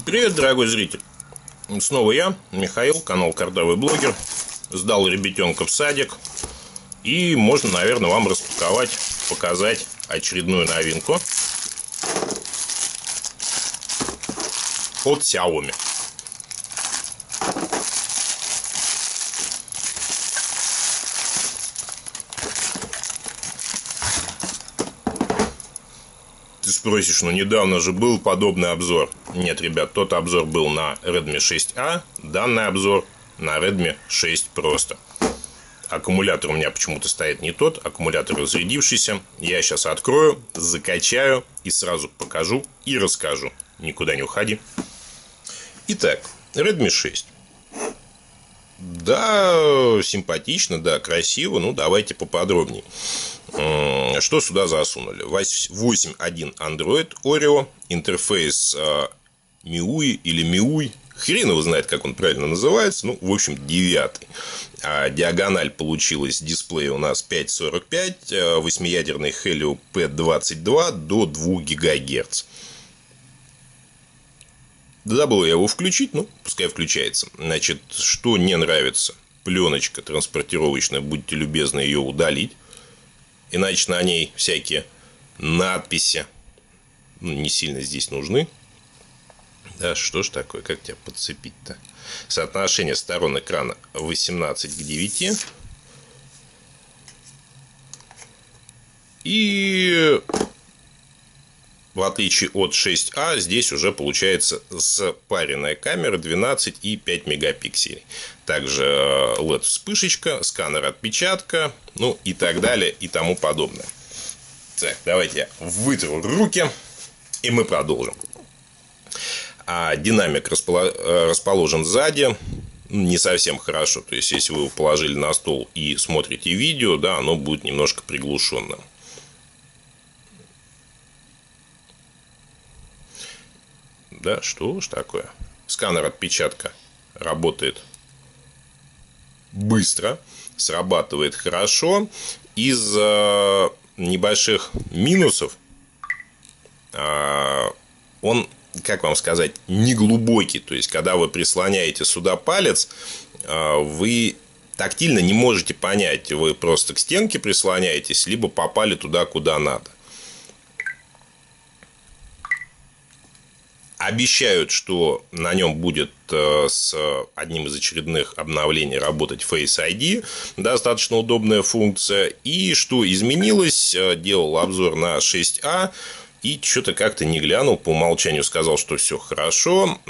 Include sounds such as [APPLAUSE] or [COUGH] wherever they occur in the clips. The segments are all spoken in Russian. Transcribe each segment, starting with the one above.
Привет, дорогой зритель. Снова я, Михаил, канал Кардовый блогер. Сдал ребятенка в садик. И можно, наверное, вам распаковать, показать очередную новинку от Xiaomi. Ты спросишь, ну недавно же был подобный обзор. Нет, ребят, тот обзор был на Redmi 6A, данный обзор на Redmi 6 просто. Аккумулятор у меня почему-то стоит не тот, аккумулятор разрядившийся. Я сейчас открою, закачаю и сразу покажу и расскажу. Никуда не уходи. Итак, Redmi 6. Да, симпатично, да, красиво. Ну, давайте поподробнее. Что сюда засунули? 8.1 Android Oreo, интерфейс MIUI или MIUI, хрен его знает, как он правильно называется, ну, в общем, девятый. А диагональ получилась дисплей у нас 5.45, восьмиядерный Helio P22 до 2 ГГц. Забыл я его включить, ну, пускай включается. Значит, что не нравится? Пленочка транспортировочная, будьте любезны ее удалить. Иначе на ней всякие надписи ну, не сильно здесь нужны. Да, что ж такое, как тебя подцепить-то? Соотношение сторон экрана 18 к 9. И в отличие от 6А, здесь уже получается спаренная камера 12 и 5 мегапикселей. Также LED-вспышечка, э, сканер отпечатка, ну и так далее и тому подобное. Так, давайте я вытру руки, и мы продолжим. А динамик э, расположен сзади, не совсем хорошо. То есть, если вы его положили на стол и смотрите видео, да, оно будет немножко приглушенным. Да, что ж такое? Сканер отпечатка работает быстро, срабатывает хорошо. Из э, небольших минусов э, он, как вам сказать, не глубокий. То есть, когда вы прислоняете сюда палец, э, вы тактильно не можете понять, вы просто к стенке прислоняетесь, либо попали туда, куда надо. Обещают, что на нем будет э, с одним из очередных обновлений работать Face ID. Достаточно удобная функция. И что изменилось, э, делал обзор на 6А. И что-то как-то не глянул, по умолчанию сказал, что все хорошо,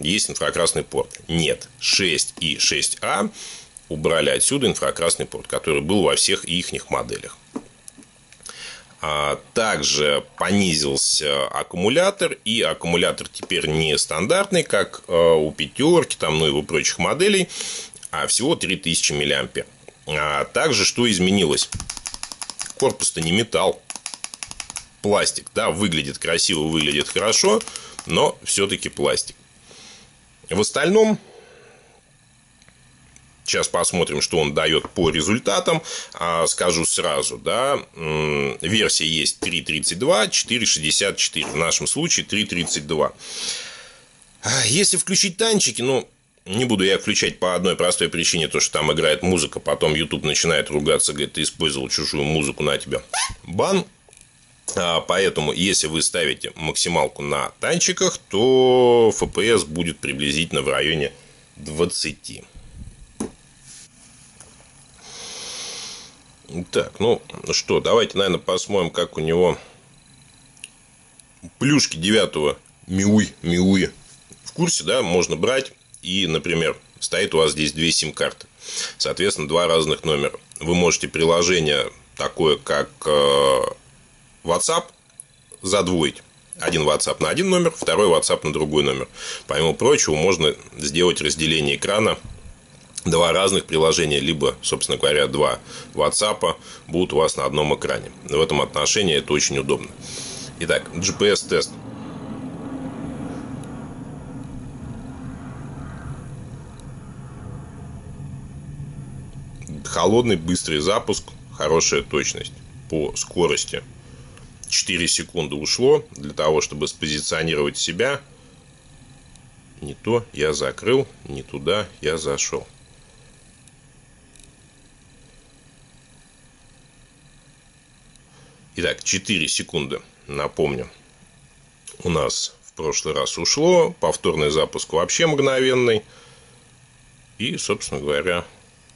есть инфракрасный порт. Нет, 6 и 6А убрали отсюда инфракрасный порт, который был во всех их моделях. А, также понизился аккумулятор, и аккумулятор теперь не стандартный, как а, у пятерки, там, ну и у прочих моделей, а всего 3000 мА. А также что изменилось? Корпус-то не металл, пластик, да, выглядит красиво, выглядит хорошо, но все-таки пластик. В остальном Сейчас посмотрим, что он дает по результатам. А, скажу сразу, да, версия есть 3.32, 4.64. В нашем случае 3.32. А, если включить танчики, ну, не буду я включать по одной простой причине, то, что там играет музыка, потом YouTube начинает ругаться, говорит, ты использовал чужую музыку, на тебя бан. А, поэтому, если вы ставите максималку на танчиках, то FPS будет приблизительно в районе 20. Так, ну что, давайте, наверное, посмотрим, как у него плюшки 9 Миуй, Миуи. В курсе, да, можно брать. И, например, стоит у вас здесь две сим-карты. Соответственно, два разных номера. Вы можете приложение такое, как э, WhatsApp, задвоить. Один WhatsApp на один номер, второй WhatsApp на другой номер. Помимо прочего, можно сделать разделение экрана два разных приложения, либо, собственно говоря, два WhatsApp будут у вас на одном экране. В этом отношении это очень удобно. Итак, GPS-тест. Холодный, быстрый запуск, хорошая точность по скорости. 4 секунды ушло для того, чтобы спозиционировать себя не то я закрыл, не туда я зашел. Итак, 4 секунды, напомню, у нас в прошлый раз ушло. Повторный запуск вообще мгновенный. И, собственно говоря,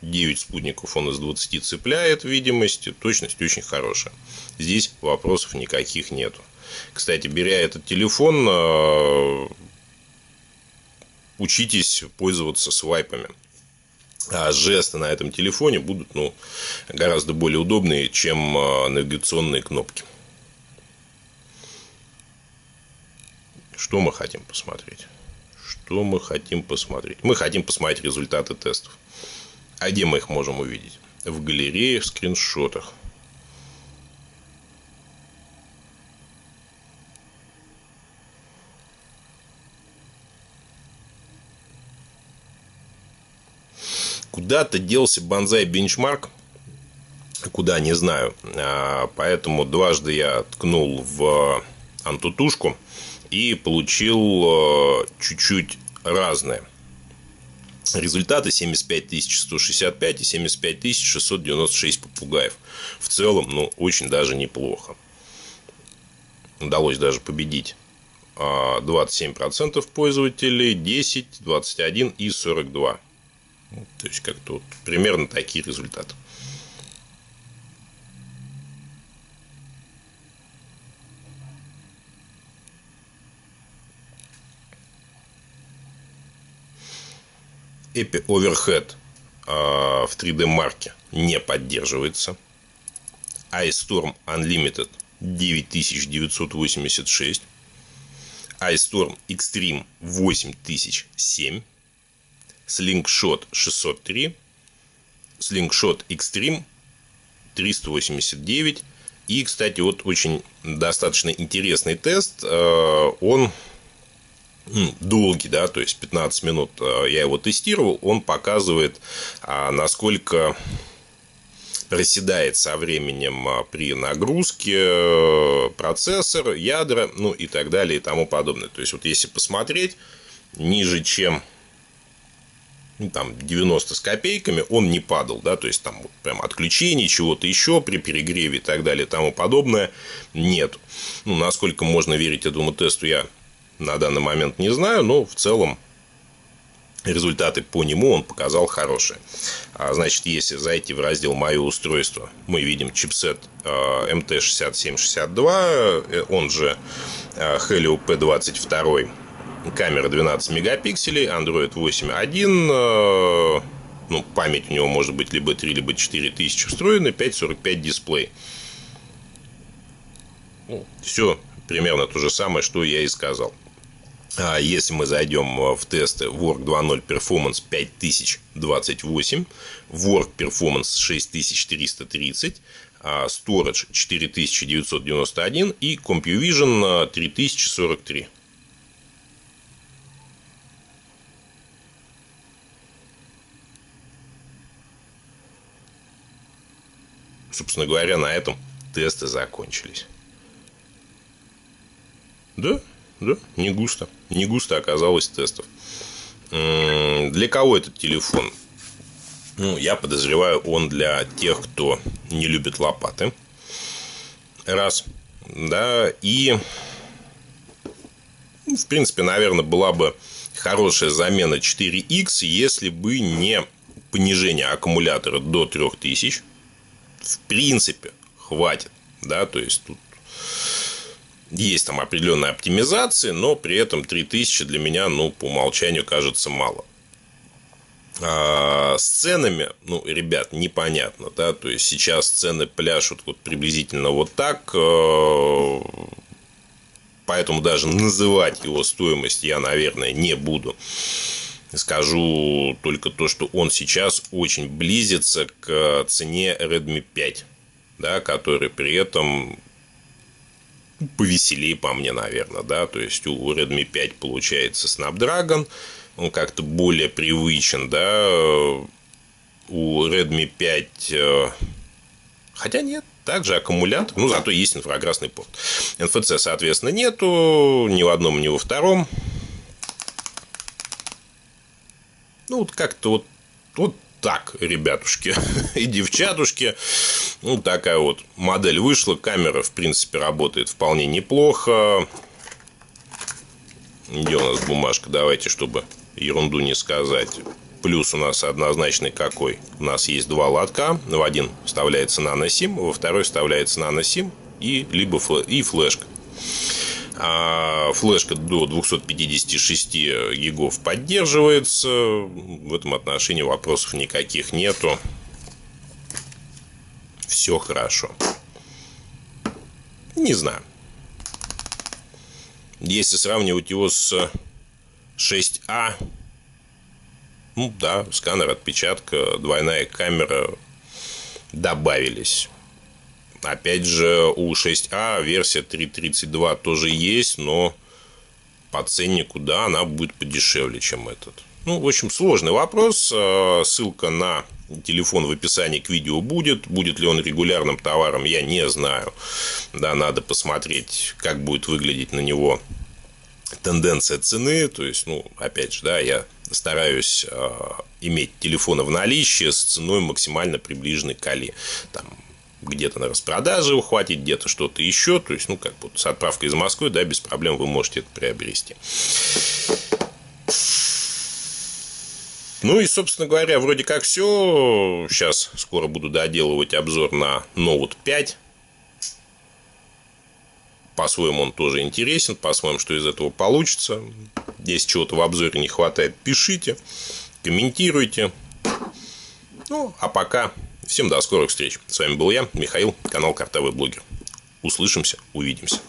9 спутников он из 20 цепляет видимости. Точность очень хорошая. Здесь вопросов никаких нету. Кстати, беря этот телефон, э, учитесь пользоваться свайпами. А жесты на этом телефоне будут ну, гораздо более удобные, чем а, навигационные кнопки. Что мы хотим посмотреть? Что мы хотим посмотреть? Мы хотим посмотреть результаты тестов. А где мы их можем увидеть? В галерее, в скриншотах. Куда-то делся банзай бенчмарк, куда не знаю. А, поэтому дважды я ткнул в антутушку и получил а, чуть-чуть разные результаты 75 165 и 75 696 попугаев. В целом, ну, очень даже неплохо. Удалось даже победить 27% а, пользователей, 10, 21 и 42. То есть, как-то вот примерно такие результаты. Epi Overhead в 3D марке не поддерживается. iStorm Unlimited 9986. iStorm Extreme 8007. Slingshot 603, Slingshot Extreme 389. И, кстати, вот очень достаточно интересный тест. Э, он долгий, да, то есть 15 минут э, я его тестировал. Он показывает, а, насколько проседает со временем а, при нагрузке э, процессор, ядра, ну и так далее и тому подобное. То есть, вот если посмотреть, ниже, чем ну, там 90 с копейками, он не падал, да, то есть там вот прям отключений, чего-то еще при перегреве и так далее и тому подобное нет. Ну, насколько можно верить этому тесту, я на данный момент не знаю, но в целом результаты по нему он показал хорошие. А, значит, если зайти в раздел «Мое устройство», мы видим чипсет MT6762, э, он же э, Helio P22, камера 12 мегапикселей, Android 8.1, э, ну, память у него может быть либо 3, либо 4 тысячи встроенный, 5.45 дисплей. Ну, все примерно то же самое, что я и сказал. А если мы зайдем в тесты Work 2.0 Performance 5028, Work Performance 6330, Storage 4991 и CompuVision 3043. Собственно говоря, на этом тесты закончились. Да, да, не густо. Не густо оказалось тестов. Для кого этот телефон? Ну, я подозреваю, он для тех, кто не любит лопаты. Раз. Да, и ну, в принципе, наверное, была бы хорошая замена 4X, если бы не понижение аккумулятора до 3000 в принципе хватит, да, то есть тут есть там определенная оптимизация, но при этом 3000 для меня, ну, по умолчанию кажется мало. А с ценами, ну, ребят, непонятно, да, то есть сейчас цены пляшут вот приблизительно вот так, э, поэтому даже называть его стоимость я, наверное, не буду. Скажу только то, что он сейчас очень близится к цене Redmi 5, да, который при этом повеселее по мне, наверное, да, то есть у Redmi 5 получается Snapdragon, он как-то более привычен, да, у Redmi 5, э, хотя нет, также аккумулятор, ну, зато есть инфракрасный порт. NFC, соответственно, нету ни в одном, ни во втором. Ну, вот как-то вот, вот так, ребятушки [LAUGHS] и девчатушки. Ну, такая вот модель вышла. Камера, в принципе, работает вполне неплохо. Где у нас бумажка? Давайте, чтобы ерунду не сказать. Плюс у нас однозначный какой? У нас есть два лотка. В один вставляется наносим, во второй вставляется наносим и либо флэ и флешка. Флешка до 256 гигов поддерживается. В этом отношении вопросов никаких нету. Все хорошо. Не знаю. Если сравнивать его с 6А, ну да, сканер отпечатка, двойная камера добавились. Опять же, у 6А версия 3.32 тоже есть, но по ценнику, да, она будет подешевле, чем этот. Ну, в общем, сложный вопрос. А, ссылка на телефон в описании к видео будет. Будет ли он регулярным товаром, я не знаю. Да, надо посмотреть, как будет выглядеть на него тенденция цены. То есть, ну, опять же, да, я стараюсь э, иметь телефоны в наличии с ценой максимально приближенной к Али. Там где-то на распродаже ухватить, где-то что-то еще. То есть, ну, как бы с отправкой из Москвы, да, без проблем вы можете это приобрести. Ну и, собственно говоря, вроде как все. Сейчас скоро буду доделывать обзор на Note 5. По-своему он тоже интересен, посмотрим, что из этого получится. Если чего-то в обзоре не хватает, пишите, комментируйте. Ну, а пока всем до скорых встреч. С вами был я, Михаил, канал Картовый блогер. Услышимся, увидимся.